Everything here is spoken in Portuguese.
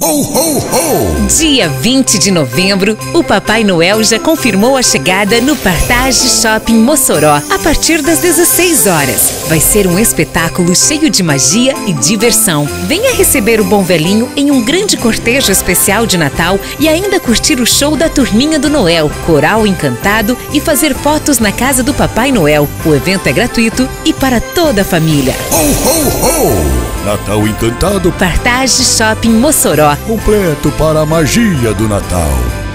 Ho, ho, ho! Dia 20 de novembro, o Papai Noel já confirmou a chegada no Partage Shopping Mossoró a partir das 16 horas. Vai ser um espetáculo cheio de magia e diversão. Venha receber o Bom Velhinho em um grande cortejo especial de Natal e ainda curtir o show da Turminha do Noel, Coral Encantado e fazer fotos na casa do Papai Noel. O evento é gratuito e para toda a família. Ho, ho, ho! Natal Encantado Partage Shopping Mossoró. completo para a magia do Natal.